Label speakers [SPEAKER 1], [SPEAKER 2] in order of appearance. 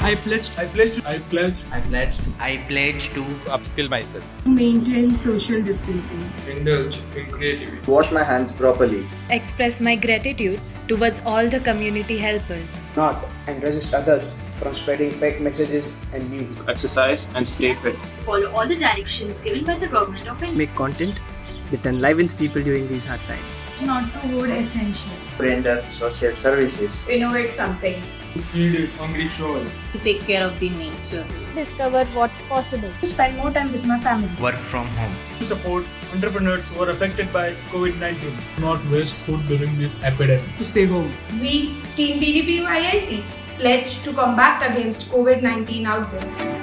[SPEAKER 1] I pledge.
[SPEAKER 2] I pledge. To, I pledge.
[SPEAKER 3] I pledge.
[SPEAKER 4] I pledge to
[SPEAKER 5] upskill myself.
[SPEAKER 6] Maintain social distancing.
[SPEAKER 2] Indulge in creativity.
[SPEAKER 7] Wash my hands properly.
[SPEAKER 8] Express my gratitude towards all the community helpers.
[SPEAKER 9] Not and resist others from spreading fake messages and news.
[SPEAKER 10] Exercise and stay fit.
[SPEAKER 11] Follow all the directions given by the government of India.
[SPEAKER 12] Make content that enlivens people during these hard times.
[SPEAKER 13] Not to hoard essentials.
[SPEAKER 7] Render social services.
[SPEAKER 13] Innovate something.
[SPEAKER 2] To feed hungry soul.
[SPEAKER 14] To take care of the nature.
[SPEAKER 15] Discover what's possible.
[SPEAKER 13] To spend more time with my family.
[SPEAKER 4] Work from home.
[SPEAKER 2] To support entrepreneurs who are affected by COVID-19. Not waste food during this epidemic.
[SPEAKER 1] To stay home.
[SPEAKER 16] We, Team PDPU IIC, pledge to combat against COVID-19 outbreak.